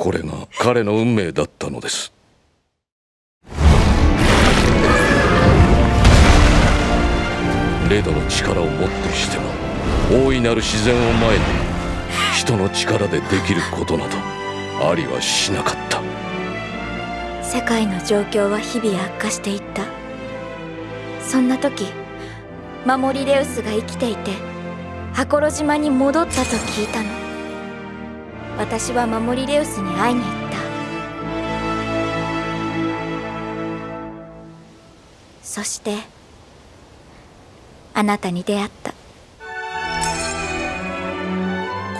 これが彼の運命だったのです。レドの力をもってしても大いなる自然を前に人の力でできることなどありはしなかった。世界の状況は日々悪化していった。そんな時守りレウスが生きていて箱呂島に戻ったと聞いたの。私は守りレウスに会いに行った。そしてあなたに出会った。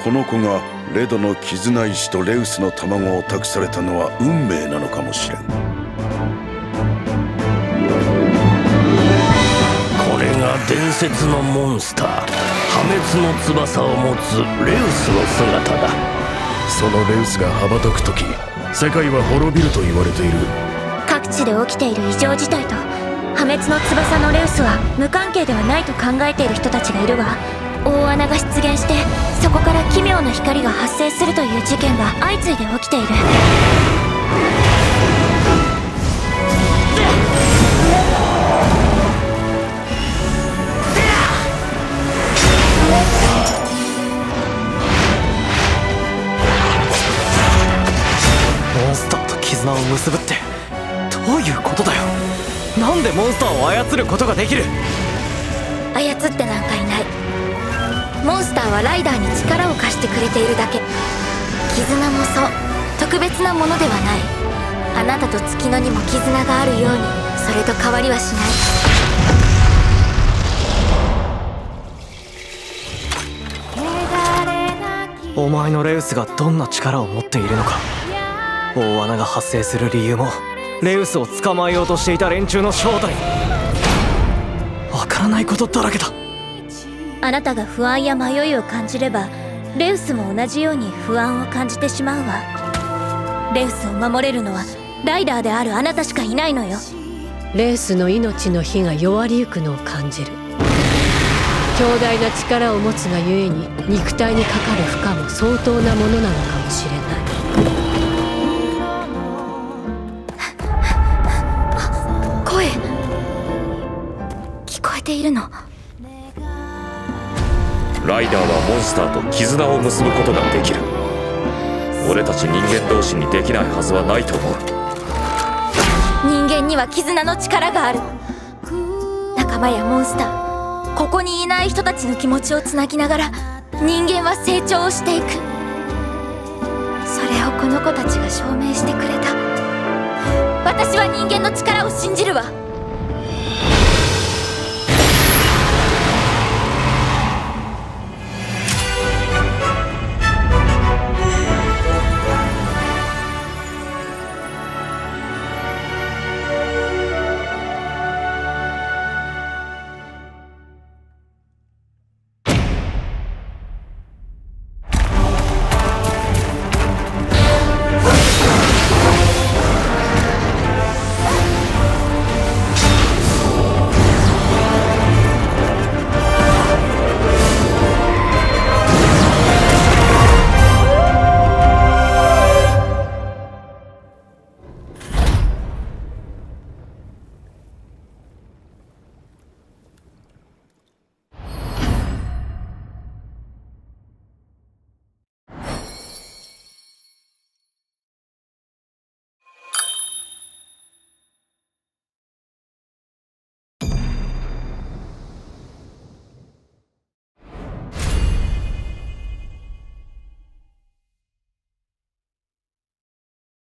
この子がレドの絆石とレウスの卵を託されたのは運命なのかもしれん。これが伝説のモンスター破滅の翼を持つレウスの姿だそのレウスが羽ばたく時世界は滅びると言われている。各地で起きている異常事態と破滅の翼のレウスは無関係ではないと考えている人たちがいるわ大穴が出現してそこから奇妙な光が発生するという事件が相次いで起きている。絆を結ぶってどういうことだよ。なんでモンスターを操ることができる？操ってなんかいない。モンスターはライダーに力を貸してくれているだけ。絆もそう。特別なものではない。あなたと月野にも絆があるように。それと変わりはしない。お前のレウスがどんな力を持っているのか大穴が発生する理由もレウスを捕まえようとしていた連中の正体。わからないことだらけだ。あなたが不安や迷いを感じればレウスも同じように不安を感じてしまうわ。レウスを守れるのはライダーであるあなたしかいないのよ。レースの命の火が弱りゆくのを感じる。強大な力を持つがゆえに肉体にかかる負荷も相当なものなのかもしれないているの。ライダーはモンスターと絆を結ぶことができる。俺たち人間同士にできないはずはないと思う。人間には絆の力がある。仲間やモンスターここにいない人たちの気持ちをつなぎながら人間は成長をしていく。それをこの子たちが証明してくれた。私は人間の力を信じるわ